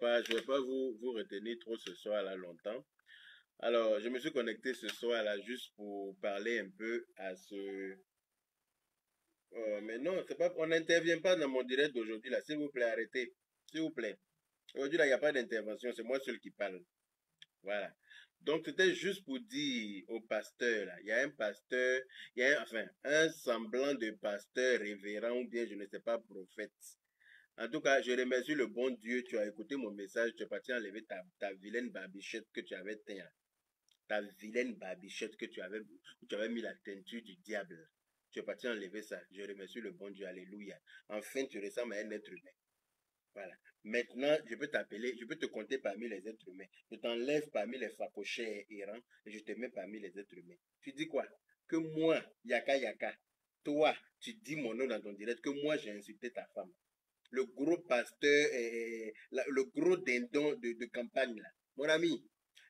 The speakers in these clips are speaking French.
pas, je vais pas vous, vous retenir trop ce soir là longtemps. Alors, je me suis connecté ce soir là juste pour parler un peu à ce. Euh, mais non, pas, on n'intervient pas dans mon direct d'aujourd'hui là. S'il vous plaît, arrêtez. S'il vous plaît. Aujourd'hui là, il n'y a pas d'intervention, c'est moi seul qui parle. Voilà. Donc, c'était juste pour dire au pasteur, là, il y a un pasteur, y a enfin, un semblant de pasteur révérend ou bien, je ne sais pas, prophète. En tout cas, je remercie le bon Dieu, tu as écouté mon message, tu es parti enlever ta, ta vilaine barbichette que tu avais teint. Ta vilaine barbichette que tu avais, tu avais mis la teinture du diable. Tu es parti enlever ça. Je remercie le bon Dieu, alléluia. Enfin, tu ressembles à un être humain. Voilà. Maintenant, je peux t'appeler, je peux te compter parmi les êtres humains. Je t'enlève parmi les facochets errants et je te mets parmi les êtres humains. Tu dis quoi? Que moi, Yaka Yaka, toi, tu dis mon nom dans ton direct, que moi j'ai insulté ta femme. Le gros pasteur, eh, le gros dindon de, campagne là. Mon ami,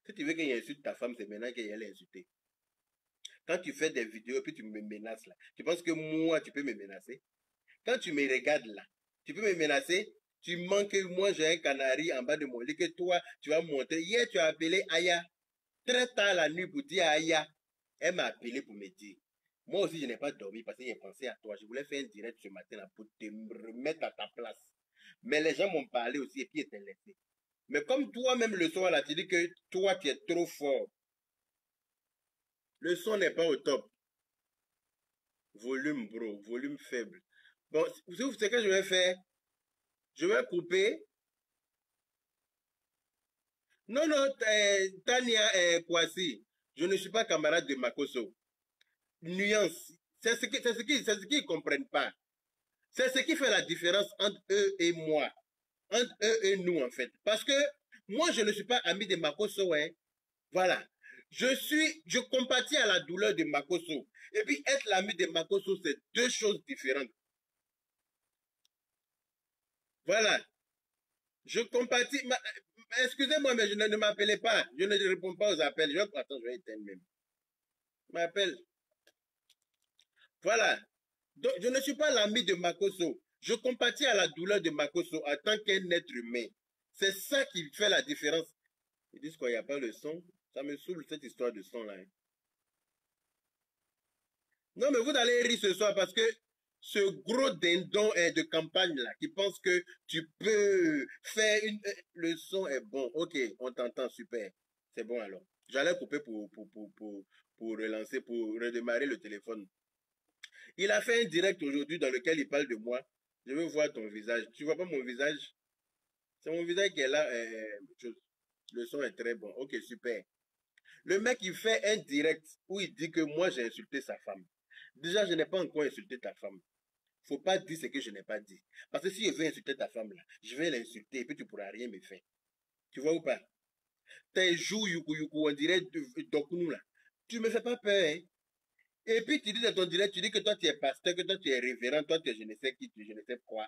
si tu veux qu'il insulte ta femme, c'est maintenant qu'il l'a insulté. Quand tu fais des vidéos et puis tu me menaces là, tu penses que moi, tu peux me menacer? Quand tu me regardes là, tu peux me menacer? Tu manques, moi j'ai un canari en bas de mon lit que toi, tu vas monter. Hier, tu as appelé Aya. Très tard la nuit pour dire Aya. Elle m'a appelé pour me dire. Moi aussi, je n'ai pas dormi parce que j'ai pensé à toi. Je voulais faire un direct ce matin là pour te remettre à ta place. Mais les gens m'ont parlé aussi et puis ils étaient laissés. Mais comme toi-même le soir là, tu dis que toi, tu es trop fort. Le son n'est pas au top. Volume, bro. Volume faible. Bon, vous savez ce que je vais faire? Je vais couper. Non, non, euh, Tania et Kwasi, je ne suis pas camarade de Makoso. Nuance. C'est ce qui, c'est ce qui, ce qu'ils comprennent pas. C'est ce qui fait la différence entre eux et moi. Entre eux et nous, en fait. Parce que moi, je ne suis pas ami de Makoso, hein. Voilà. Je suis, je compatis à la douleur de Makoso. Et puis, être l'ami de Makoso, c'est deux choses différentes. Voilà. Je compatis. Excusez-moi, mais je ne, m'appelez pas. Je ne réponds pas aux appels. Je, attends, je vais éteindre même. M'appelle. Voilà. Donc, je ne suis pas l'ami de Makoso. Je compatis à la douleur de Makoso en tant qu'un être humain. C'est ça qui fait la différence. Ils disent qu'il n'y a pas le son? Ça me saoule cette histoire de son là. Hein. Non, mais vous allez rire ce soir parce que ce gros dindon de campagne là qui pense que tu peux faire une euh, le son est bon ok on t'entend super c'est bon alors j'allais couper pour pour, pour pour pour relancer pour redémarrer le téléphone il a fait un direct aujourd'hui dans lequel il parle de moi je veux voir ton visage tu vois pas mon visage? C'est mon visage qui est là euh, le son est très bon ok super le mec il fait un direct où il dit que moi j'ai insulté sa femme déjà je n'ai pas encore insulté ta femme faut pas dire ce que je n'ai pas dit. Parce que si je veux insulter ta femme là, je vais l'insulter et puis tu pourras rien me faire. Tu vois ou pas? Tes joues, yuku yuku, on dirait Dokunu là. Tu me fais pas peur, hein? Et puis tu dis dans ton direct, tu dis que toi tu es pasteur, que toi tu es révérend, toi tu es je ne sais qui, tu je ne sais quoi.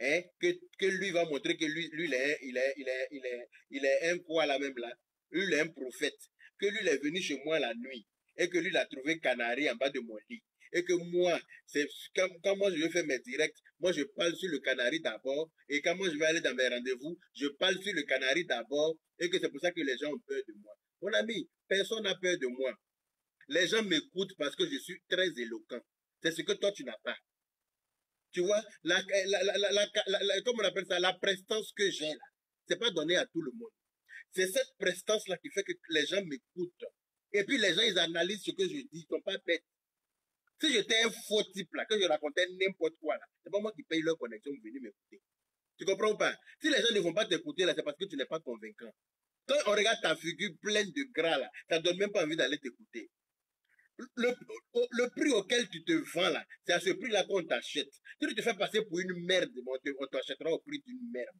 Hein? Que, que lui va montrer que lui, lui il est, il est, il est, il est, un quoi là même là. Lui, il est un prophète. Que lui, il est venu chez moi la nuit. Et que lui, il a trouvé canari en bas de mon lit et que moi, c'est quand, quand, moi je vais faire mes directs, moi je parle sur le canari d'abord, et quand moi je vais aller dans mes rendez-vous, je parle sur le canari d'abord, et que c'est pour ça que les gens ont peur de moi. Mon ami, personne n'a peur de moi. Les gens m'écoutent parce que je suis très éloquent. C'est ce que toi tu n'as pas. Tu vois, la, la, la, la, comment on appelle ça, la prestance que j'ai là, c'est pas donné à tout le monde. C'est cette prestance là qui fait que les gens m'écoutent. Et puis les gens, ils analysent ce que je dis, ils sont pas bêtes. Si j'étais un faux type là, que je racontais n'importe quoi là, c'est pas moi qui paye leur connexion pour venir m'écouter. Tu comprends ou pas? Si les gens ne vont pas t'écouter là, c'est parce que tu n'es pas convaincant. Quand on regarde ta figure pleine de gras là, ça donne même pas envie d'aller t'écouter. Le, le, prix auquel tu te vends là, c'est à ce prix-là qu'on t'achète. Si tu te fais passer pour une merde, on t'achètera au prix d'une merde.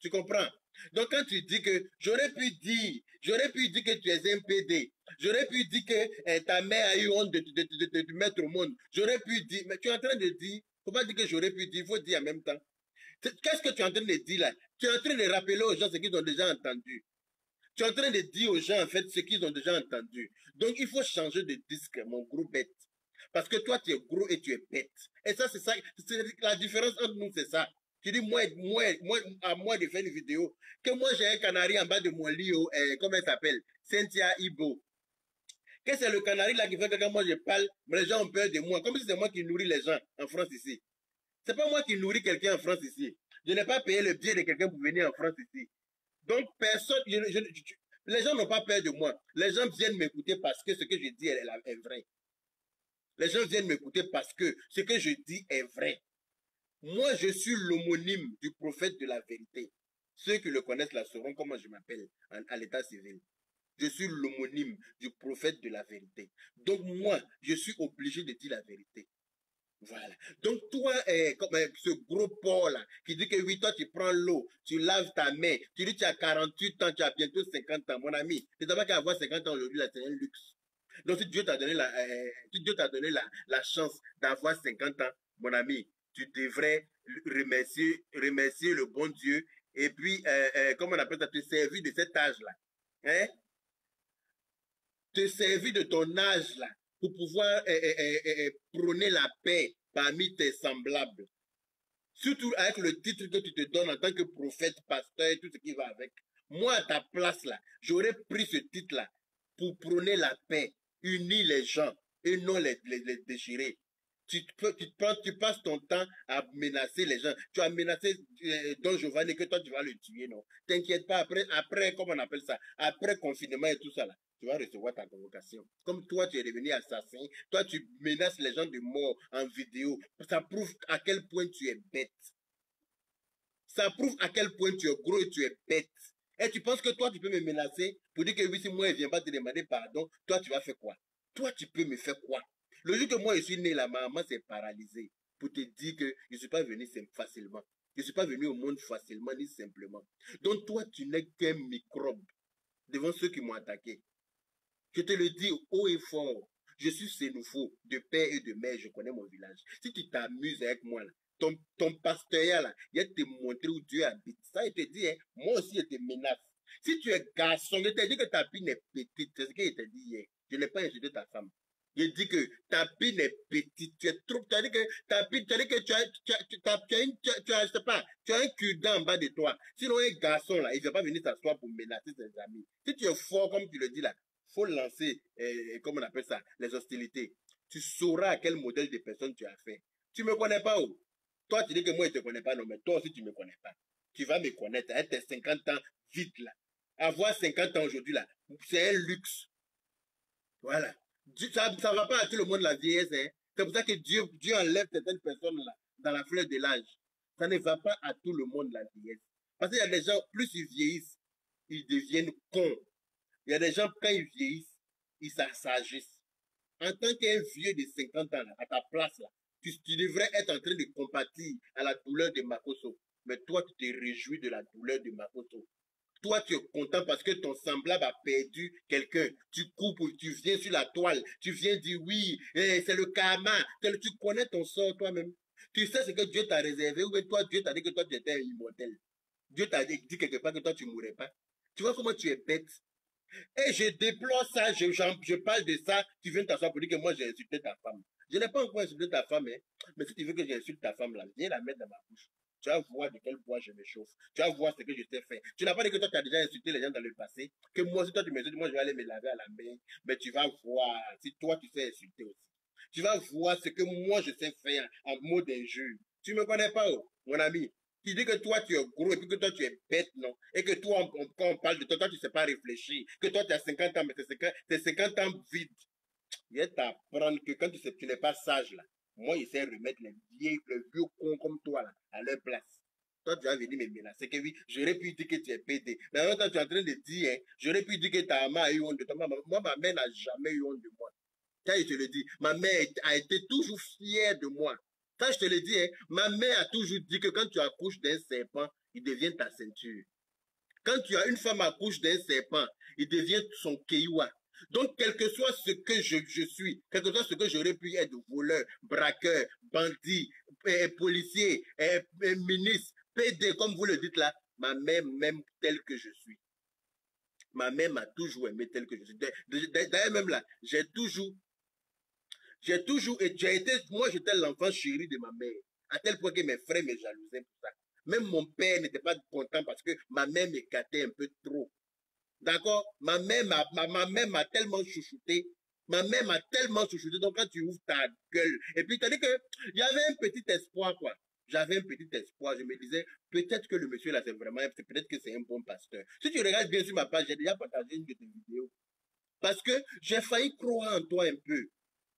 Tu comprends? Donc quand tu dis que j'aurais pu dire, j'aurais pu dire que tu es un PD, j'aurais pu dire que eh, ta mère a eu honte de te mettre au monde, j'aurais pu dire, mais tu es en train de dire, faut pas dire que j'aurais pu dire, il faut dire en même temps. Qu'est-ce que tu es en train de dire là? Tu es en train de rappeler aux gens ce qu'ils ont déjà entendu. Tu es en train de dire aux gens en fait ce qu'ils ont déjà entendu. Donc il faut changer de disque, mon gros bête. Parce que toi tu es gros et tu es bête. Et ça c'est ça, la différence entre nous c'est ça. Tu dis, moi, moi, moi, à moi de faire une vidéo, que moi j'ai un canari en bas de mon lit, oh, eh, comment elle s'appelle? Cynthia Ibo. Que c'est le canari là qui fait que quand moi je parle, les gens ont peur de moi. Comme si c'est moi qui nourris les gens en France ici. C'est pas moi qui nourris quelqu'un en France ici. Je n'ai pas payé le billet de quelqu'un pour venir en France ici. Donc, personne, les gens n'ont pas peur de moi. Les gens viennent m'écouter parce que ce que je dis est, est vrai. Les gens viennent m'écouter parce que ce que je dis est vrai. Moi, je suis l'homonyme du prophète de la vérité. Ceux qui le connaissent la sauront comment je m'appelle à l'état civil. Je suis l'homonyme du prophète de la vérité. Donc moi, je suis obligé de dire la vérité. Voilà. Donc toi, eh, comme eh, ce gros porc là, qui dit que oui, toi tu prends l'eau, tu laves ta main, tu dis que tu as 48 ans, tu as bientôt 50 ans, mon ami. Tu pas qu'avoir 50 ans aujourd'hui, c'est un luxe. Donc si Dieu t'a donné la, eh, Dieu t'a donné la, la chance d'avoir 50 ans, mon ami, tu devrais remercier, remercier le bon Dieu et puis, comment on appelle ça, te servir de cet âge-là. Hein? Te servir de ton âge-là pour pouvoir euh, prôner la paix parmi tes semblables. Surtout avec le titre que tu te donnes en tant que prophète, pasteur et tout ce qui va avec. Moi, à ta place, là, j'aurais pris ce titre-là pour prôner la paix, unir les gens et non les déchirer tu, tu, tu, passes ton temps à menacer les gens. Tu as menacé euh, Don Giovanni que toi tu vas le tuer, non? T'inquiète pas, après, après, comment on appelle ça, après confinement et tout ça là, tu vas recevoir ta convocation. Comme toi tu es devenu assassin, toi tu menaces les gens de mort en vidéo. Ça prouve à quel point tu es bête. Ça prouve à quel point tu es gros et tu es bête. Et tu penses que toi tu peux me menacer pour dire que oui, si moi je viens pas te demander pardon, toi tu vas faire quoi? Toi tu peux me faire quoi? Le jour que moi je suis né, la maman s'est paralysée pour te dire que je ne suis pas venu facilement. Je ne suis pas venu au monde facilement ni simplement. Donc toi, tu n'es qu'un microbe devant ceux qui m'ont attaqué. Je te le dis haut et fort. Je suis Sénoufo, de père et de mère, je connais mon village. Si tu t'amuses avec moi, ton, ton pasteur là, il va te montrer où Dieu habite. Ça, il te dit, hein, moi aussi, je te menace. Si tu es garçon, je t'ai dit que ta pine est petite. C'est ce qu'il t'a dit hier. Je n'ai pas insulté ta femme. Il dit que ta pine est petite, tu es trop, tu as dit que ta tu as dit que tu as, tu as, tu as, je un cul en bas de toi. Sinon, un garçon, là, il ne va pas venir s'asseoir pour menacer ses amis. Si tu es fort, comme tu le dis là, faut lancer, eh, comment on appelle ça, les hostilités. Tu sauras à quel modèle de personne tu as fait. Tu me connais pas où? Toi, tu dis que moi, je te connais pas, non, mais toi aussi, tu me connais pas. Tu vas me connaître, à tes 50 ans, vite là. Avoir 50 ans aujourd'hui là, c'est un luxe. Voilà. Ça ne va pas à tout le monde la vieillesse. Hein. C'est pour ça que Dieu, Dieu enlève certaines personnes là, dans la fleur de l'âge. Ça ne va pas à tout le monde la vieillesse. Parce qu'il y a des gens, plus ils vieillissent, ils deviennent cons. Il y a des gens, quand ils vieillissent, ils s'assagissent. En tant qu'un vieux de 50 ans, à ta place, là, tu, tu, devrais être en train de compatir à la douleur de Makoso. Mais toi, tu te réjouis de la douleur de Makoso. Toi, tu es content parce que ton semblable a perdu quelqu'un. Tu coupes, tu viens sur la toile. Tu viens dire oui, eh, c'est le karma. Tu connais ton sort toi-même. Tu sais ce que Dieu t'a réservé ou toi, Dieu t'a dit que toi, tu étais immortel. Dieu t'a dit, quelque part que toi, tu ne mourrais pas. Tu vois comment tu es bête? Et je déplore ça, je, je parle de ça, tu viens t'asseoir pour dire que moi j'ai insulté ta femme. Je n'ai pas encore insulté ta femme, hein. mais si tu veux que j'insulte ta femme là, viens la mettre dans ma bouche. Tu vas voir de quel bois je me chauffe. Tu vas voir ce que je t'ai fait. Tu n'as pas dit que toi, tu as déjà insulté les gens dans le passé. Que moi, si toi, tu m'insultes, moi, je vais aller me laver à la main. Mais tu vas voir si toi, tu sais insulter aussi. Tu vas voir ce que moi, je sais faire en mot d'injure. Tu me connais pas, oh, mon ami. Tu dis que toi, tu es gros et puis que toi, tu es bête, non? Et que toi, quand on parle de toi, toi, tu ne sais pas réfléchir. Que toi, tu as 50 ans, mais tes 50, ans vides. Je vais t'apprendre que quand tu, sais, tu n'es pas sage, là, moi, j'essaie de remettre les vieux, les vieux cons comme toi, là, à leur place. Toi, tu vas venir me menacer que oui, j'aurais pu dire que tu es pédé. Mais en même temps, tu es en train de dire, hein, j'aurais pu dire que ta maman a eu honte de toi. Moi, ma mère n'a jamais eu honte de moi. Ça, je te le dis. Ma mère a été toujours fière de moi. Je te le dis, hein, ma mère a toujours dit que quand tu accouches d'un serpent, il devient ta ceinture. Quand tu as une femme accouche d'un serpent, il devient son keïwa. Donc, quel que soit ce que je, suis, quel que soit ce que j'aurais pu être, voleur, braqueur, bandit, eh, policier, eh, eh, ministre, PD, comme vous le dites là, ma mère m'aime telle que je suis. Ma mère m'a toujours aimé telle que je suis. D'ailleurs, même là, j'ai toujours, j'ai toujours, j'ai été, moi j'étais l'enfant chéri de ma mère, à tel point que mes frères me jalousaient pour ça. Même mon père n'était pas content parce que ma mère me gâtait un peu trop. D'accord? Ma mère m'a ma, mère m'a tellement chouchouté. Ma mère m'a tellement chouchouté. Donc quand tu ouvres ta gueule, et puis dit que avait un petit espoir, quoi. J'avais un petit espoir. Je me disais, peut-être que le monsieur là, c'est vraiment, peut-être que c'est un bon pasteur. Si tu regardes bien sur ma page, j'ai déjà partagé une de tes vidéos. Parce que j'ai failli croire en toi un peu.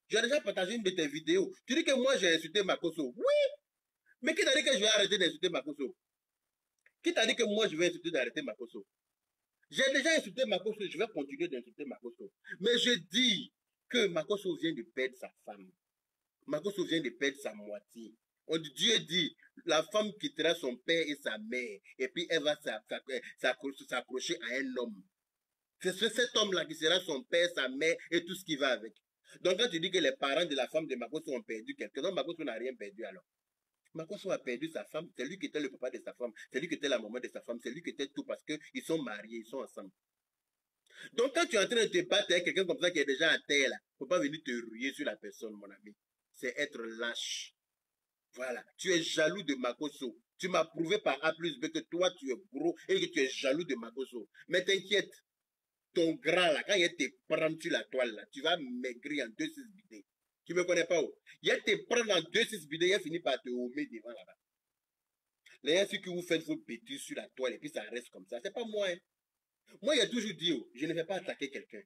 J'ai déjà partagé une de tes vidéos. Tu dis que moi j'ai insulté Makoso. Oui! Mais qui t'a dit que je vais arrêter d'insulter Makoso? Qui t'a dit que moi je vais insulter d'arrêter Makoso? J'ai déjà insulté Makoso, je vais continuer d'insulter Makoso. Mais je dis que Makoso vient de perdre sa femme. Makoso vient de perdre sa moitié. Dieu dit, la femme quittera son père et sa mère, et puis elle va s'accrocher à un homme. C'est cet homme-là qui sera son père, sa mère et tout ce qui va avec. Donc quand tu dis que les parents de la femme de Makoso ont perdu quelqu'un, Makoso n'a rien perdu alors. Makoso a perdu sa femme, c'est lui qui était le papa de sa femme, c'est lui qui était la maman de sa femme, c'est lui qui était tout parce qu'ils sont mariés, ils sont ensemble. Donc quand tu es en train de te battre avec quelqu'un comme ça qui est déjà à terre, là, faut pas venir te rouiller sur la personne, mon ami. C'est être lâche. Voilà. Tu es jaloux de Makoso. Tu m'as prouvé par A plus B que toi, tu es gros et que tu es jaloux de Makoso. Mais t'inquiète. Ton grand, là, quand il te prend sur la toile, là, tu vas maigrir en deux six bidets. Tu me connais pas où? Oh? Il te prendre en deux six bidets, il finit par te homer devant là-bas. Les ce que vous faites vos bêtises sur la toile et puis ça reste comme ça. C'est pas moi, hein. Moi, il a toujours dit, oh, je ne vais pas attaquer quelqu'un.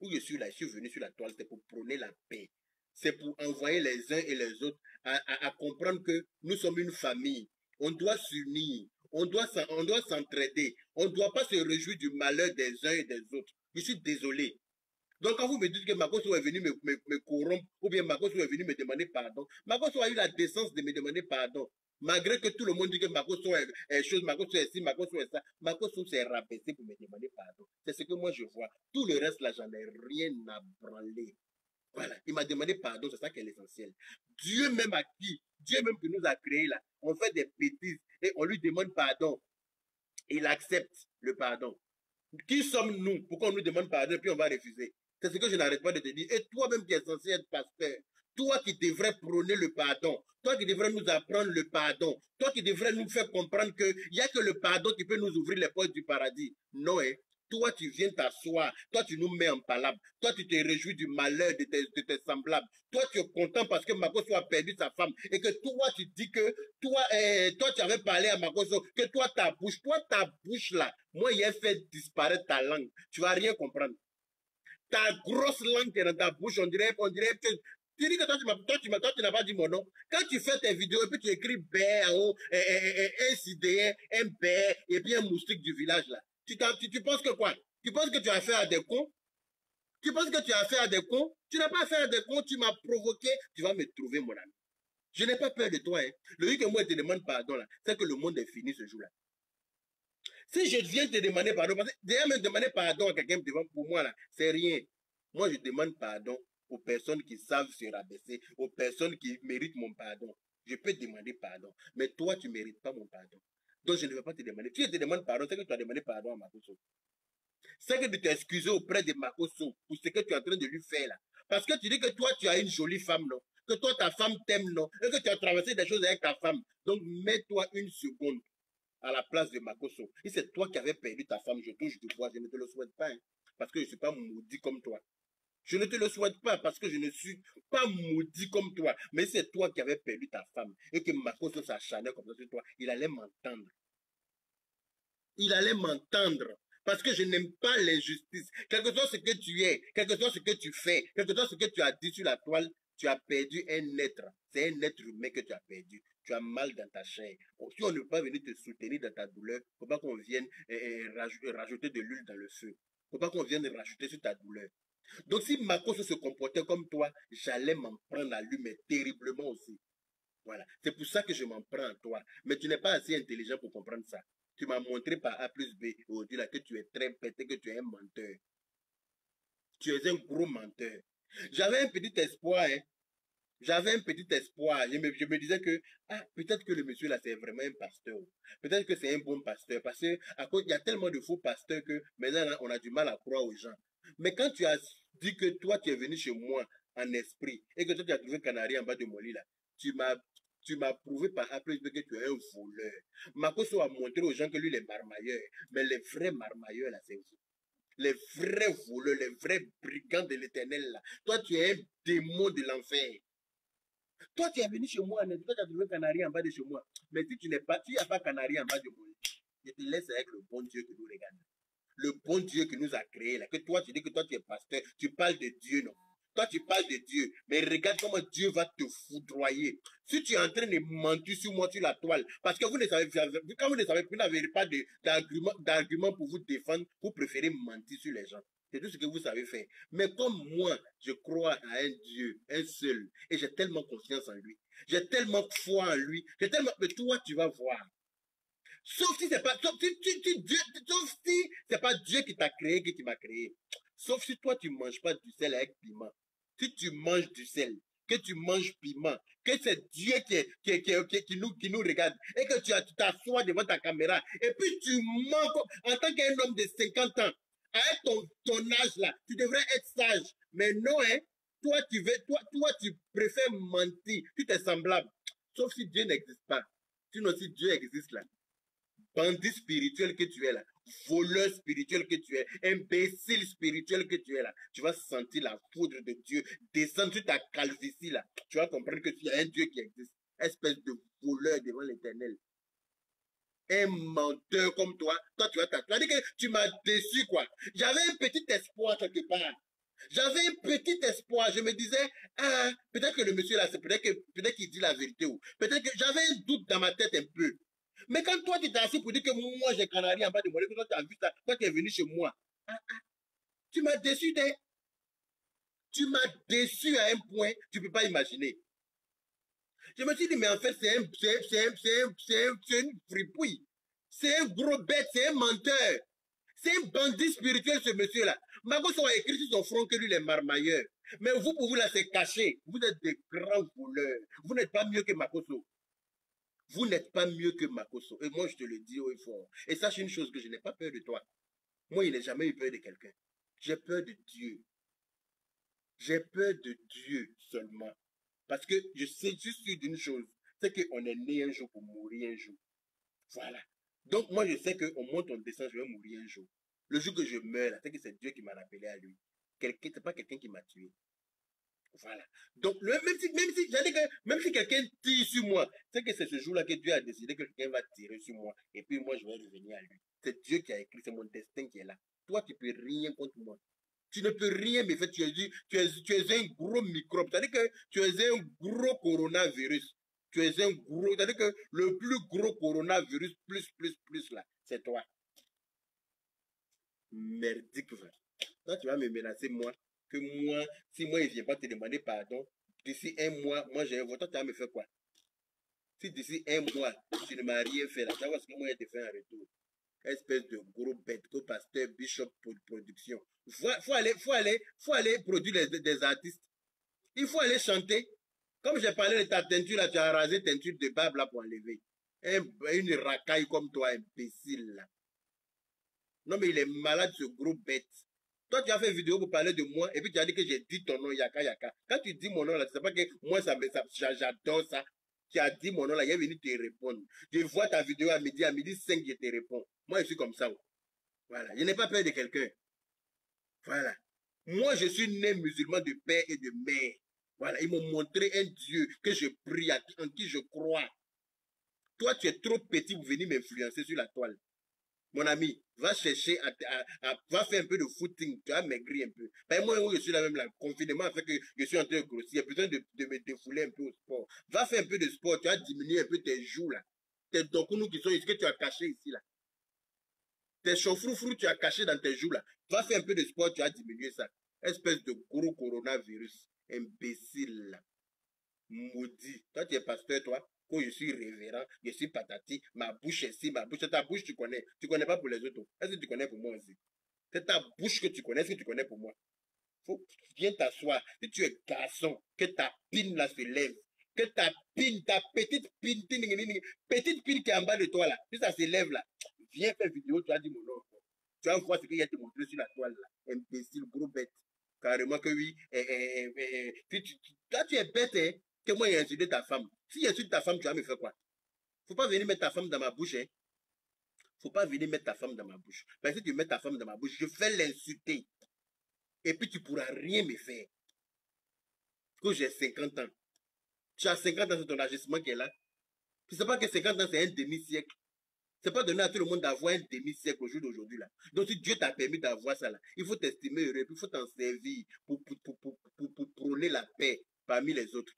Où je suis là, je suis venu sur la toile, c'est pour prôner la paix c'est pour envoyer les uns et les autres à, comprendre que nous sommes une famille. On doit s'unir, on doit, on s'entraider. On ne doit pas se réjouir du malheur des uns et des autres. Je suis désolé. Donc quand vous me dites que Makoso est venu me, me, corrompre, ou bien Makoso est venu me demander pardon, Makoso a eu la décence de me demander pardon. Malgré que tout le monde dit que Makoso est, est chose, Makoso est ci, Makoso est ça, Makoso s'est rabaissé pour me demander pardon. C'est ce que moi je vois. Tout le reste là, j'en ai rien à branler. Voilà, il m'a demandé pardon, c'est ça qui est l'essentiel. Dieu même a qui? Dieu même qui nous a créés là, on fait des bêtises et on lui demande pardon. Il accepte le pardon. Qui sommes-nous Pourquoi on nous demande pardon et puis on va refuser? C'est ce que je n'arrête pas de te dire. Et toi-même qui es censé être pasteur, toi qui devrais prôner le pardon, toi qui devrais nous apprendre le pardon, toi qui devrais nous faire comprendre qu'il n'y a que le pardon qui peut nous ouvrir les portes du paradis. Non? Toi, tu viens t'asseoir. Toi, tu nous mets en palabre. Toi, tu te réjouis du malheur de tes, semblables. Toi, tu es content parce que Makoso a perdu sa femme. Et que toi, tu dis que toi, eh, toi, tu avais parlé à Makoso, que toi, ta bouche, toi, ta bouche là, moi, a fait disparaître ta langue. Tu vas rien comprendre. Ta grosse langue qui est dans ta bouche, on dirait, on dirait que tu dis que toi, tu m'as, tu n'as pas dit mon nom. Quand tu fais tes vidéos et puis tu écris B en haut, un un B, et puis un moustique du village là. Tu, tu, penses que quoi? Tu penses que tu as affaire à des cons? Tu penses que tu as affaire à des cons? Tu n'as pas affaire à des cons, tu m'as provoqué, tu vas me trouver, mon ami. Je n'ai pas peur de toi. Hein. Le jour que moi je te demande pardon, c'est que le monde est fini ce jour-là. Si je viens te demander pardon, parce que déjà me demander pardon à quelqu'un devant pour moi, c'est rien. Moi, je demande pardon aux personnes qui savent se rabaisser, aux personnes qui méritent mon pardon. Je peux demander pardon. Mais toi, tu ne mérites pas mon pardon. Donc je ne vais pas te demander. Tu te demandes pardon, c'est que tu as demandé pardon à Makoso. C'est que de t'excuser auprès de Makoso pour ce que tu es en train de lui faire là. Parce que tu dis que toi, tu as une jolie femme, non? Que toi, ta femme t'aime, non? Et que tu as traversé des choses avec ta femme. Donc mets-toi une seconde à la place de Makoso. Et c'est toi qui avais perdu ta femme, je touche du bois, je ne te le souhaite pas. Hein, parce que je ne suis pas maudit comme toi. Je ne te le souhaite pas parce que je ne suis pas maudit comme toi. Mais c'est toi qui avais perdu ta femme et que Makoso s'acharnait comme ça sur toi. Il allait m'entendre. Il allait m'entendre. Parce que je n'aime pas l'injustice. Quel que soit ce que tu es, quel que soit ce que tu fais, quel que soit ce que tu as dit sur la toile, tu as perdu un être. C'est un être humain que tu as perdu. Tu as mal dans ta chair. Si on ne peut pas venir te soutenir dans ta douleur, il ne faut pas qu'on vienne eh, eh, rajouter de l'huile dans le feu. Il ne faut pas qu'on vienne rajouter sur ta douleur. Donc si Marcos se comportait comme toi, j'allais m'en prendre à lui, mais terriblement aussi. Voilà. C'est pour ça que je m'en prends à toi. Mais tu n'es pas assez intelligent pour comprendre ça. Tu m'as montré par A plus B au-delà que tu es très bête que tu es un menteur. Tu es un gros menteur. J'avais un petit espoir, hein. J'avais un petit espoir. Je me, je me disais que, ah, peut-être que le monsieur là, c'est vraiment un pasteur. Peut-être que c'est un bon pasteur. Parce que, y a tellement de faux pasteurs que maintenant, on a du mal à croire aux gens. Mais quand tu as dit que toi, tu es venu chez moi en esprit et que toi, tu as trouvé un en bas de mon lit, là, tu m'as tu m'as prouvé par A plus B que tu es un voleur. Makoso a montré aux gens que lui, il est marmailleur. Mais les vrais marmailleurs, là, c'est vous. Les vrais voleurs, les vrais brigands de l'éternel, là. Toi, tu es un démon de l'enfer. Toi, tu es venu chez moi, toi, tu as trouvé canari en bas de chez moi. Mais si tu n'es pas, tu n'as pas canari en bas de moi, je te laisse avec le bon Dieu que nous regardons. Le bon Dieu qui nous a créés, là. Que toi, tu dis que toi, tu es pasteur. Tu parles de Dieu, non? Toi, tu parles de Dieu, mais regarde comment Dieu va te foudroyer. Si tu es en train de mentir sur moi sur la toile, parce que vous ne savez, quand vous ne savez, vous n'avez pas d'argument pour vous défendre, vous préférez mentir sur les gens. C'est tout ce que vous savez faire. Mais comme moi, je crois à un Dieu, un seul, et j'ai tellement confiance en lui, j'ai tellement foi en lui, j'ai tellement, mais toi, tu vas voir. Sauf si c'est pas, sauf si, Dieu, sauf si c'est pas Dieu qui t'a créé, qui m'a créé. Sauf si toi, tu manges pas du sel avec piment si tu manges du sel, que tu manges piment, que c'est Dieu qui, qui, qui, qui, nous, qui nous regarde, et que tu t'assois devant ta caméra, et puis tu manques en tant qu'un homme de 50 ans, avec ton, ton âge là, tu devrais être sage. Mais non, hein, toi, tu veux, toi, toi, tu préfères mentir, tu t'es semblable. Sauf si Dieu n'existe pas. Sinon, si Dieu existe là, bandit spirituel que tu es là, voleur spirituel que tu es, imbécile spirituel que tu es là, tu vas sentir la foudre de Dieu descendre sur ta calvitie là. Tu vas comprendre que tu as un Dieu qui existe. Espèce de voleur devant l'éternel. Un menteur comme toi, toi tu vas t'attendre. Que tu m'as déçu quoi. J'avais un petit espoir quelque part. J'avais un petit espoir. Je me disais, ah, peut-être que le monsieur là, peut-être que, peut-être qu'il dit la vérité ou peut-être que j'avais un doute dans ma tête un peu. Mais quand toi, tu t'es assis pour dire que moi, j'ai canari en bas de moi, que toi, tu as vu ça, toi, tu es venu chez moi. Ah, ah. Tu m'as déçu. Tu m'as déçu à un point, tu ne peux pas imaginer. Je me suis dit, mais en fait, c'est un, fripouille. C'est un gros bête, c'est un menteur. C'est un bandit spirituel, ce monsieur-là. Magoso a écrit sur son front que lui, il est marmailleur. Mais vous, pour vous, là, c'est caché. Vous êtes des grands voleurs. Vous n'êtes pas mieux que Makoso. Vous n'êtes pas mieux que Makoso. Et moi, je te le dis haut et fort. Et sache une chose, que je n'ai pas peur de toi. Moi, il n'ai jamais eu peur de quelqu'un. J'ai peur de Dieu. J'ai peur de Dieu seulement. Parce que je sais juste d'une chose. C'est qu'on est né un jour pour mourir un jour. Voilà. Donc, moi, je sais qu'au moins on descend, je vais mourir un jour. Le jour que je meurs, c'est que c'est Dieu qui m'a rappelé à lui. Quelqu'un, c'est pas quelqu'un qui m'a tué. Voilà. Donc, même si, même si, que, même si quelqu'un tire sur moi, c'est que c'est ce jour-là que Dieu a décidé que quelqu'un va tirer sur moi. Et puis moi, je vais revenir à lui. C'est Dieu qui a écrit, c'est mon destin qui est là. Toi, tu peux rien contre moi. Tu ne peux rien me faire. Tu es, tu es, tu es un gros microbe. C'est-à-dire que tu es un gros coronavirus. Tu es un gros, c'est-à-dire que le plus gros coronavirus, plus, plus, plus là, c'est toi. Merdique, Toi, tu vas me menacer, moi que moi, si moi, il ne vient pas te demander pardon, d'ici un mois, moi, j'ai un vote, tu vas me faire quoi? Si d'ici un mois, tu ne m'as rien fait, là, tu vois ce que moi, je te fait en retour. Espèce de gros bête, que pasteur, bishop pour production. Faut, faut, aller, faut, aller, faut aller produire des artistes. Il faut aller chanter. Comme j'ai parlé de ta teinture, là, tu as rasé teinture de barbe, là, pour enlever. une racaille comme toi, imbécile, là. Non, mais il est malade, ce gros bête. Toi, tu as fait une vidéo pour parler de moi et puis tu as dit que j'ai dit ton nom, Yaka Yaka. Quand tu dis mon nom là, tu sais pas que moi, ça j'adore ça. Tu as dit mon nom là, il est venu te répondre. Je vois ta vidéo à midi, à midi 5, je te réponds. Moi, je suis comme ça. Voilà. Je n'ai pas peur de quelqu'un. Voilà. Moi, je suis né musulman de père et de mère. Voilà. Ils m'ont montré un Dieu que je prie, en qui je crois. Toi, tu es trop petit pour venir m'influencer sur la toile. Mon ami, va chercher à, à, va faire un peu de footing, tu vas maigrir un peu. Ben moi, je suis là même là, confinement fait que je suis en train de grossir, il y a besoin de, de me défouler un peu au sport. Va faire un peu de sport, tu vas diminuer un peu tes joues là. Tes dokunous qui sont ici, que tu as caché ici là? Tes chauffroufrous, tu as caché dans tes joues là. Va faire un peu de sport, tu vas diminuer ça. Espèce de gros coronavirus. Imbécile là. Maudit. Toi, tu es pasteur, toi? Je suis révérend, je suis patati, ma bouche est ici, ma bouche, ta bouche, tu connais. Tu connais pas pour les autres. Est-ce que tu connais pour moi aussi? C'est ta bouche que tu connais, est-ce que tu connais pour moi? Viens t'asseoir. Si tu es garçon, que ta pine là se lève. Que ta pine, ta petite pine, petite pine qui est en bas de toi là, si ça se lève là, viens faire vidéo, tu as dit mon nom. Tu vas voir ce qu'il y a te montrer sur la toile là. Imbécile, gros bête. Carrément que oui. Eh, eh, eh, tu, toi, tu es bête, hein. que moi, j'ai insulté ta femme. Si j'insulte ta femme, tu vas me faire quoi? Faut pas venir mettre ta femme dans ma bouche, hein. Faut pas venir mettre ta femme dans ma bouche. Parce que si tu mets ta femme dans ma bouche, je vais l'insulter. Et puis tu pourras rien me faire. Que j'ai 50 ans. Tu as 50 ans, c'est ton agissement qui est là. Tu sais pas que 50 ans, c'est un demi-siècle. C'est pas donné à tout le monde d'avoir un demi-siècle au jour d'aujourd'hui là. Donc si Dieu t'a permis d'avoir ça là, il faut t'estimer heureux, il faut t'en servir pour, pour, pour, pour prôner la paix parmi les autres.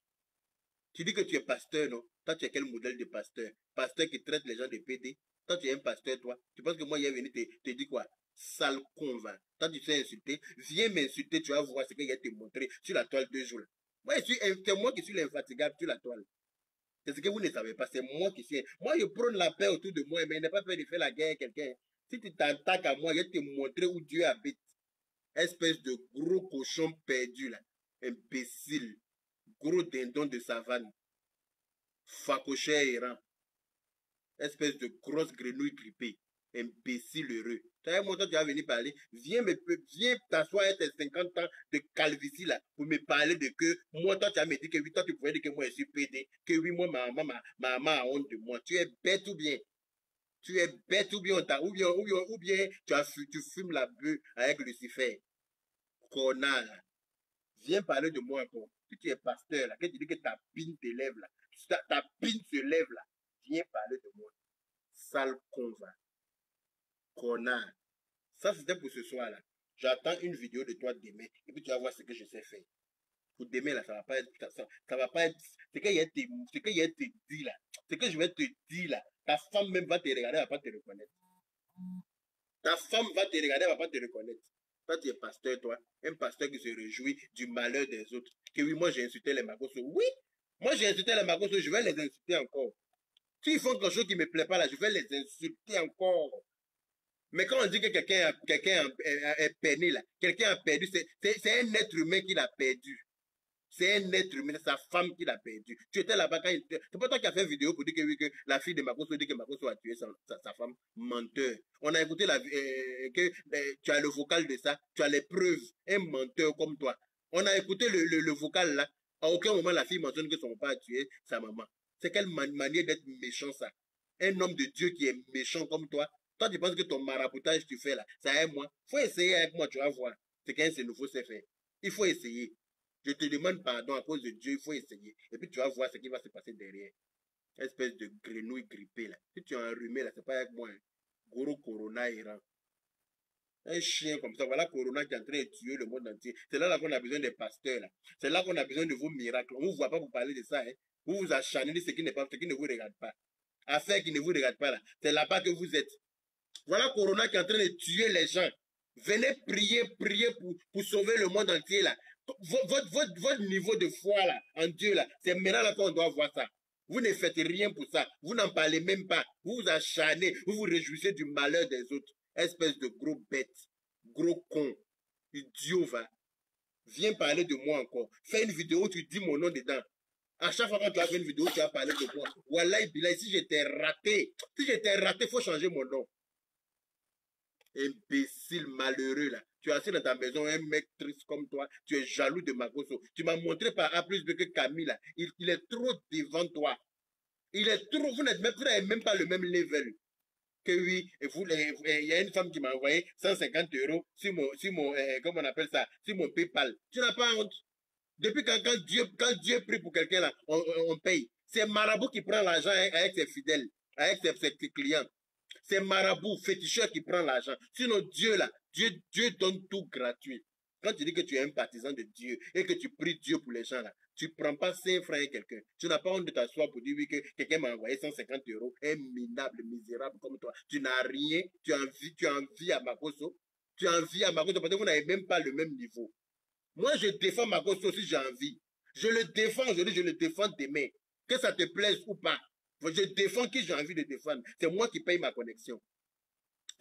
Tu dis que tu es pasteur, non? Toi, tu es quel modèle de pasteur? Pasteur qui traite les gens de PD Toi, tu es un pasteur, toi. Tu penses que moi, il est venu te, te dire quoi? Sale convainc. Toi, tu sais insulter. Viens m'insulter, tu vas voir ce qu'il a te montré sur la toile deux jours. Moi, c'est moi qui suis l'infatigable sur la toile. C'est ce que vous ne savez pas. C'est moi qui suis. Moi, je prône la paix autour de moi, mais n'est pas peur de faire la guerre à quelqu'un. Si tu t'attaques à moi, je vais te montrer où Dieu habite. Espèce de gros cochon perdu, là. Imbécile. Gros dindon de savane. Facochère errant. Espèce de grosse grenouille grippée. Imbécile heureux. Tu as moi, toi, tu vas venir parler. Viens, viens t'asseoir à tes 50 ans de calvitie là pour me parler de que moi, toi, tu as me dit que oui, toi, tu pouvais dire que moi, je suis pédé. Que oui, moi, ma maman, ma, maman a honte de moi. Tu es bête ou bien? Tu es bête ou bien, ou bien, ou bien, ou bien tu, as, tu fumes la bœuf avec Lucifer. Connard. Viens parler de moi encore. Si tu es pasteur là, que tu dis que ta pine te lève là, ta, ta pine se lève là, viens parler de moi. Sale convainc connard. Ça, c'était pour ce soir-là. J'attends une vidéo de toi demain. Et puis tu vas voir ce que je sais faire. Pour demain, là, ça va pas être, ça, ça va pas être, ce y a été dit, là. Ce que je vais te dire, là. Ta femme même va te regarder, elle va pas te reconnaître. Ta femme va te regarder, elle va pas te reconnaître. Toi, tu es pasteur, toi. Un pasteur qui se réjouit du malheur des autres. Que oui, moi, j'ai insulté les Magosos. Oui, moi, j'ai insulté les Magosos, je vais les insulter encore. S'ils font quelque chose qui me plaît pas, là, je vais les insulter encore. Mais quand on dit que quelqu'un quelqu'un est perdu là, quelqu'un a perdu, c'est un être humain qui l'a perdu. C'est un être humain, sa femme qui l'a perdu. Tu étais là-bas quand C'est pas toi qui as fait une vidéo pour dire que, oui, que la fille de Makoso dit que Makoso a tué sa, sa, femme. Menteur. On a écouté la, euh, que euh, tu as le vocal de ça, tu as les preuves. Un menteur comme toi. On a écouté le, le, vocal là. À aucun moment la fille mentionne que son père a tué sa maman. C'est quelle manière d'être méchant ça Un homme de Dieu qui est méchant comme toi, toi, tu penses que ton maraboutage tu fais là, ça aide moi. Il faut essayer avec moi, tu vas voir. C'est qu'un c'est nouveau, c'est fait. Il faut essayer. Je te demande pardon à cause de Dieu, il faut essayer. Et puis tu vas voir ce qui va se passer derrière. Espèce de grenouille grippée là. Si tu es enrhumé là, c'est pas avec moi. Hein. Gros corona errant. Un chien comme ça, voilà Corona qui est en train de tuer le monde entier. C'est là, là qu'on a besoin des pasteurs là. C'est là qu'on a besoin de vos miracles. On ne vous voit pas pour parler de ça. Hein. Vous vous acharnez ce qui n'est pas, ce qui ne vous regarde pas. Affaire qui ne vous regarde pas là. C'est là-bas que vous êtes. Voilà Corona qui est en train de tuer les gens. Venez prier, prier pour sauver le monde entier là. Votre, votre, votre niveau de foi là, en Dieu là, c'est maintenant là qu'on doit voir ça. Vous ne faites rien pour ça. Vous n'en parlez même pas. Vous vous acharnez. Vous vous réjouissez du malheur des autres. Espèce de gros bête. Gros con. Idiot, va. Viens parler de moi encore. Fais une vidéo tu dis mon nom dedans. À chaque fois que tu as fait une vidéo, tu as parlé de moi. Voilà, si j'étais raté, si j'étais raté, faut changer mon nom imbécile malheureux là. Tu es assis dans ta maison, un mec triste comme toi, tu es jaloux de Magoso. Tu m'as montré par A plus B que Camille. Il, est trop devant toi. Il est trop, vous n'êtes même, même pas le même level. Que oui, et vous, il y a une femme qui m'a envoyé 150 euros sur mon, sur mon, euh, comment on appelle ça, sur mon PayPal. Tu n'as pas honte? Depuis quand, quand Dieu, quand Dieu prie pour quelqu'un là, on, on paye. C'est Marabout qui prend l'argent avec ses fidèles, avec ses, ses clients. C'est marabout, féticheur qui prend l'argent. Sinon, Dieu là, Dieu, Dieu donne tout gratuit. Quand tu dis que tu es un partisan de Dieu et que tu pries Dieu pour les gens là, tu ne prends pas 5 francs à quelqu'un. Tu n'as pas honte de t'asseoir pour dire oui que quelqu'un m'a envoyé 150 euros, un minable, misérable comme toi. Tu n'as rien, tu as envie, tu as envie à Makoso. Tu as envie à Makoso parce que vous n'avez même pas le même niveau. Moi, je défends Makoso si j'ai envie. Je le défends aujourd'hui, je le défends demain. Que ça te plaise ou pas. Je défends qui j'ai envie de défendre. C'est moi qui paye ma connexion.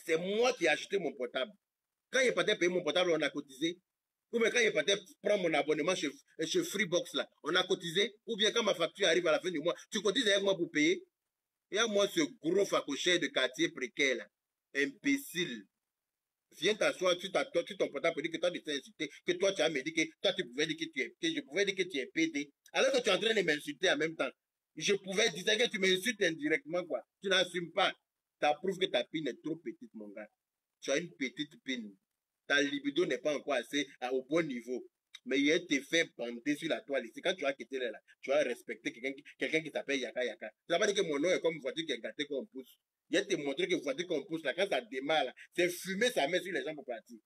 C'est moi qui ai acheté mon portable. Quand il pas payé mon portable, on a cotisé. Ou bien quand il pas prendre mon abonnement chez, Freebox, là, on a cotisé. Ou bien quand ma facture arrive à la fin du mois, tu cotises avec moi pour payer. Et à moi, ce gros facochère de quartier précaire, là, imbécile. Viens t'asseoir sur, ta, sur ton portable pour dire que toi, tu t'es insulté, que toi, tu as que toi, tu pouvais dire que tu es, que je pouvais dire que tu es PD. Alors que tu es en train de m'insulter en même temps. Je pouvais dire que tu m'insultes indirectement, quoi. Tu n'assumes pas. Ça prouve que ta pine est trop petite, mon gars. Tu as une petite pine. Ta libido n'est pas encore assez au bon niveau. Mais il te fait bander sur la toile ici. Quand tu as quitté là, tu as respecté quelqu'un qui, quelqu'un qui s'appelle Yaka Yaka. Ça veut pas dire que mon nom est comme une voiture qui est gâtée comme pousse. Il a te montré que voiture qu'on pousse là, quand ça démarre c'est fumer, ça met sur les gens pour partir.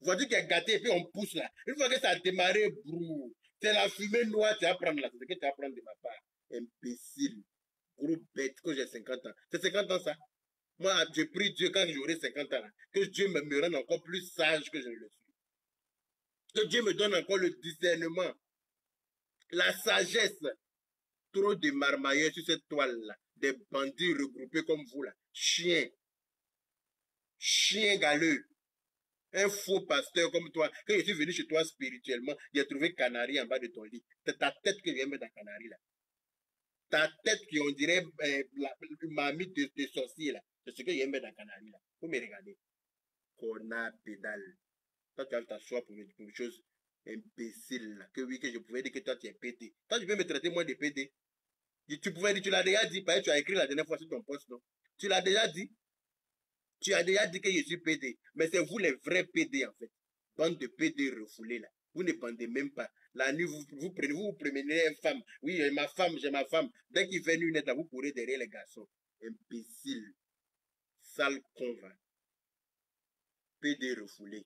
Voiture qui est gâtée et puis on pousse là. Une fois que ça a démarré, brou, c'est la fumée noire que tu vas prendre là. C'est ce que tu vas prendre de ma. Imbécile. Gros bête, que j'ai 50 ans. C'est 50 ans ça. Moi, je prie Dieu quand j'aurai 50 ans, que Dieu me, me rende encore plus sage que je ne le suis. Que Dieu me donne encore le discernement, la sagesse. Trop de marmailleurs sur cette toile-là, des bandits regroupés comme vous là, chiens, chiens galeux, un faux pasteur comme toi. Quand je suis venu chez toi spirituellement, j'ai trouvé canari en bas de ton lit. C'est ta tête que je viens mettre dans canari là. Ta tête qui on dirait euh, la, mamie de, de sorcier là. C'est ce que mettre dans canari là. Vous me regardez. Connard pédale. Toi, tu vas t'asseoir pour me dire une chose imbécile là. Que oui, que je pouvais dire que toi, tu es pété. Toi, tu peux me traiter moi de pété. Tu pouvais dire, tu l'as déjà dit, tu as écrit la dernière fois sur ton poste, non? Tu l'as déjà dit. Tu as déjà dit que je suis PD. Mais c'est vous les vrais PD, en fait. Bande de PD refoulés, là. Vous ne bandez même pas. La nuit, vous, prenez, vous, vous prenez une femme. Oui, j'ai ma femme, j'ai ma femme. Dès qu'il fait une net, là, vous courez derrière les garçons. Imbécile. Sale con, va. PD refoulé.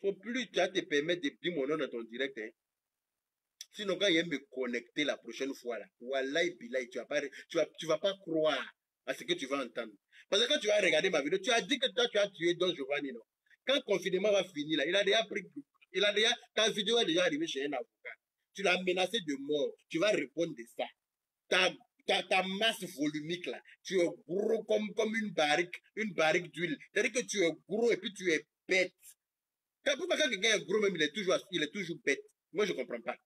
Faut plus, tu te permettre de dire mon nom dans ton direct, hein. Sinon, quand il aime me connecter la prochaine fois, là, Bilay, tu vas pas, tu vas, tu vas pas croire à ce que tu vas entendre. Parce que quand tu vas regarder ma vidéo, tu as dit que toi, tu as tué Don Giovanni, non? Quand le confinement va finir, là, il a déjà pris, il a déjà, ta vidéo est déjà arrivée chez un avocat. Tu l'as menacé de mort. Tu vas répondre de ça. Ta, ta, ta masse volumique, là, tu es gros comme, comme une barrique, une barrique d'huile. C'est-à-dire que tu es gros et puis tu es bête. Pourquoi quand quelqu'un est gros même, il est toujours, il est toujours bête? Moi, je comprends pas.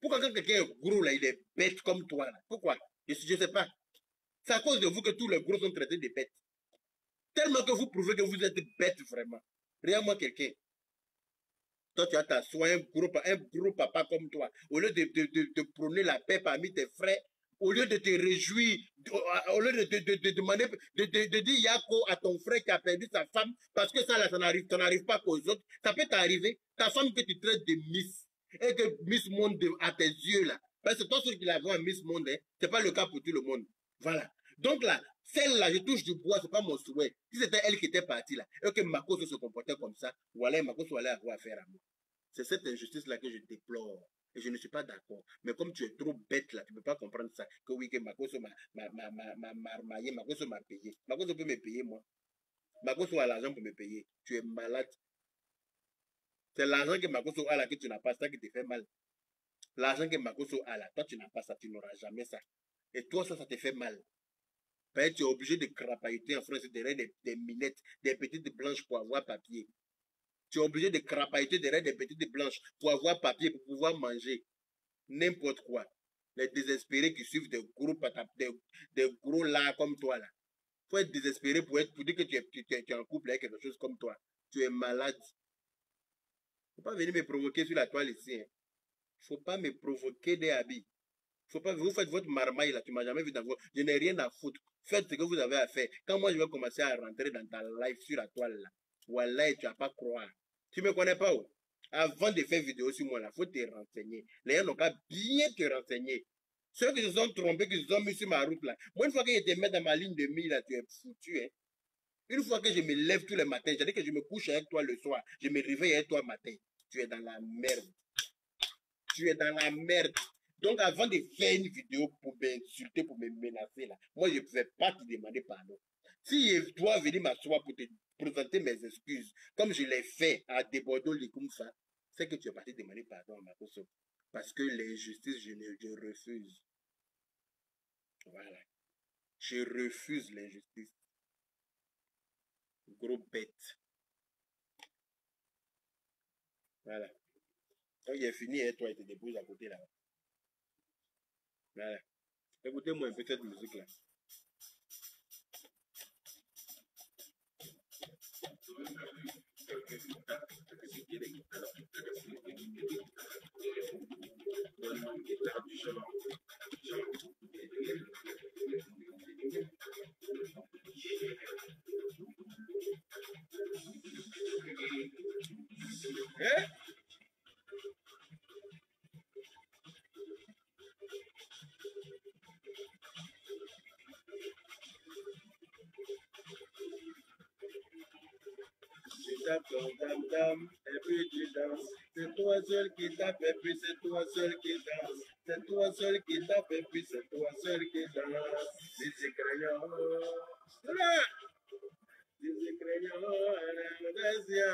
Pourquoi quand quelqu'un est gros, là, il est bête comme toi, là? Pourquoi? Je ne sais pas. C'est à cause de vous que tous les gros sont traités de bêtes. Tellement que vous prouvez que vous êtes bête vraiment. Regarde-moi quelqu'un. Toi, tu as ta soin, un gros, papa comme toi. Au lieu de, de, de, de prôner la paix parmi tes frères, au lieu de te réjouir, au lieu de, de, de, demander, de, de, dire Yako à ton frère qui a perdu sa femme, parce que ça, là, ça n'arrive, ça n'arrive pas qu'aux autres. Ça peut t'arriver. Ta femme que tu traites de Miss, et que Miss Monde à tes yeux, là. Parce que toi, celui qui la voit Miss Monde, hein, c'est pas le cas pour tout le monde. Voilà. Donc là, celle-là, je touche du bois, c'est pas mon souhait. Si c'était elle qui était partie là, et que Marcos se comportait comme ça, voilà, Marcos allait avoir affaire à moi. C'est cette injustice-là que je déplore. Et je ne suis pas d'accord. Mais comme tu es trop bête là, tu ne peux pas comprendre ça. Que oui, que Marcos m'a m'a m'a m'a m'a armaillé, Marcos m'a payé. Marcos peut me payer moi. Marcos a l'argent pour me payer. Tu es malade. C'est l'argent que Marcos a là que tu n'as pas, ça qui te fait mal. L'argent que Marcos a là, toi tu n'as pas ça, tu n'auras jamais ça. Et toi ça, ça te fait mal. Ben, tu es obligé de crapahuter en France derrière des, minettes, des petites blanches pour avoir papier. Tu es obligé de crapahuter derrière des petites blanches pour avoir papier, pour pouvoir manger. N'importe quoi. Les désespérés qui suivent des gros, des, gros là comme toi là. faut être désespéré pour, être, pour dire que tu es, tu, es, en couple avec quelque chose comme toi. Tu es malade. faut pas venir me provoquer sur la toile ici. Hein. faut pas me provoquer des habits. Faut pas, vous faites votre marmaille là, tu m'as jamais vu dans vos, je n'ai rien à foutre. Faites ce que vous avez à faire. Quand moi je vais commencer à rentrer dans ta live sur la toile là, voilà, tu vas pas croire. Tu me connais pas où? Avant de faire vidéo sur moi là, faut te renseigner. Les gens n'ont qu'à bien te renseigner. Ceux qui se sont trompés, qui se sont mis sur ma route là, moi une fois que je te mets dans ma ligne de mille là, tu es foutu hein. Une fois que je me lève tous les matins, c'est-à-dire que je me couche avec toi le soir, je me réveille avec toi matin, tu es dans la merde. Tu es dans la merde. Donc, avant de faire une vidéo pour m'insulter, pour me menacer, là, moi, je ne pouvais pas te demander pardon. Si je dois venir m'asseoir pour te présenter mes excuses, comme je l'ai fait à Debordo Likumfa, c'est que tu es parti demander pardon à ma personne. Parce que l'injustice, je, je refuse. Voilà. Je refuse l'injustice. Gros bête. Voilà. Quand il est fini, et toi, il te dépose à côté là. Voilà. Écoutez-moi un peu cette musique là. Eh? Tu tapes ton tam tam et puis tu danses. C'est toi seul qui tape et puis c'est toi seul qui danse. C'est toi seul qui tape et puis c'est toi seul qui danse. Dizzy crayon. Là! Dizzy crayon. Audacia.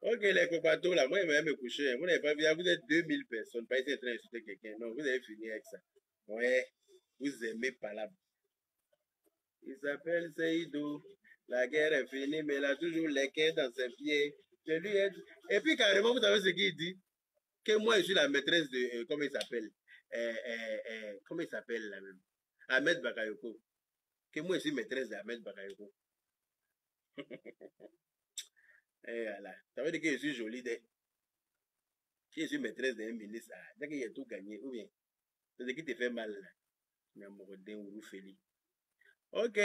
Ok, les copatos, là, moi, je vais me coucher. Vous n'avez pas vu, vous êtes 2000 personnes, pas essayer en train d'insulter quelqu'un. Non, vous avez fini avec ça. Ouais, vous aimez pas la. Il s'appelle Seydou. La guerre est finie, mais il a toujours les quais dans ses pieds. Lui. Et puis, carrément, vous savez ce qu'il dit? Que moi, je suis la maîtresse de. Euh, comment il s'appelle? Euh, euh, euh, comment il s'appelle là même? Ahmed Bakayoko. Que moi, je suis maîtresse d'Ahmed Bakayoko. Eh, voilà. Ça veut dire que je suis. Si je suis maîtresse d'un ministre, ah, dès qu'il a tout gagné, ou bien, c'est ce qui te fait mal. Ok,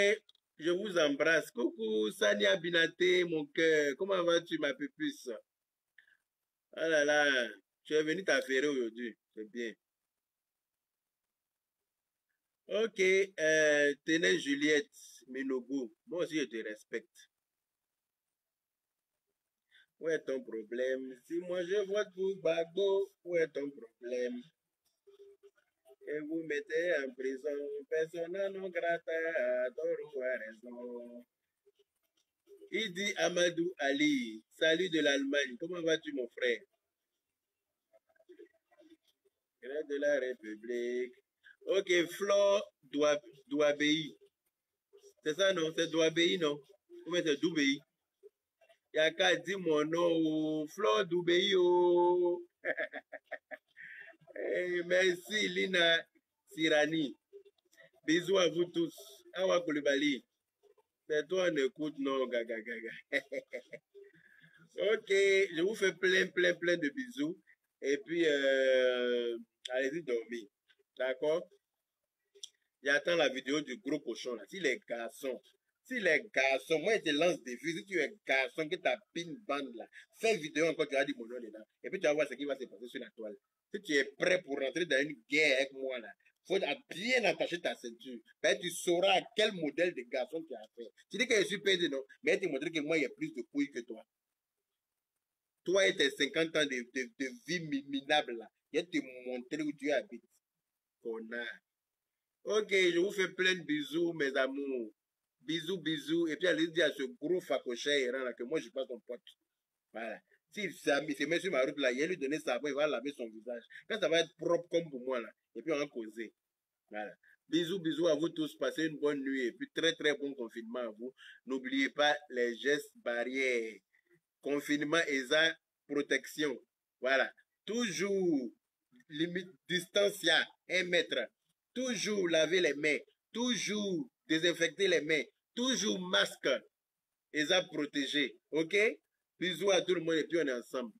je vous embrasse. Coucou, Sania Binate, mon cœur. Comment vas-tu, ma pupuce? Oh là là, tu es venu t'affairer aujourd'hui. C'est bien. Ok, euh, tenez Juliette Minogu. Moi aussi, je te respecte. Où est ton problème? Si moi je vote pour Bagbo, où est ton problème? Et vous mettez en prison, personne non grata, Toro a raison. Il dit Amadou Ali, salut de l'Allemagne, comment vas-tu mon frère? De la République. Ok, Flore Douabéi. C'est ça non? C'est Douabéi non? Ou c'est Doubéi Yaka dit mon nom, Flore Doubéi. Oh. hey, merci Lina Sirani. Bisous à vous tous. Awa Koulibaly. C'est toi, on écoute, non, gaga, gaga. ok, je vous fais plein, plein, plein de bisous. Et puis, euh, allez-y dormir. D'accord? J'attends la vidéo du gros cochon. Là. Si les garçons si les garçons, moi je te lance des vues, si tu es garçon qui t'a une bande là, fais vidéo encore, tu vas mon nom dedans. Et puis tu vas voir ce qui va se passer sur la toile. Si tu es prêt pour rentrer dans une guerre avec moi là, faut bien attacher ta ceinture. Ben, tu sauras quel modèle de garçon tu as fait. Tu dis que je suis pédé, non? Mais tu montres que moi, il y a plus de couilles que toi. Toi et tes 50 ans de, de, de vie minable là, je vais te montrer où tu habites. Connard. Ok, je vous fais plein de bisous, mes amours. Bisous, bisous. Et puis allez dire à ce gros facochère là que moi je passe ton pote. Voilà. S'il se met sur ma route là, il va lui donner savon, il va laver son visage. Quand ça va être propre comme pour moi là, et puis on va causer. Voilà. Bisous, bisous à vous tous. Passez une bonne nuit et puis très très bon confinement à vous. N'oubliez pas les gestes barrières. Confinement et ça, protection. Voilà. Toujours limite distance un mètre. Toujours laver les mains. Toujours désinfecter les mains. Toujours masque. Et ça protégé. OK? Bisous à tout le monde et puis on est ensemble.